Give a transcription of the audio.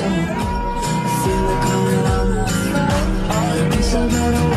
I feel like I'm alone. Guess I gotta.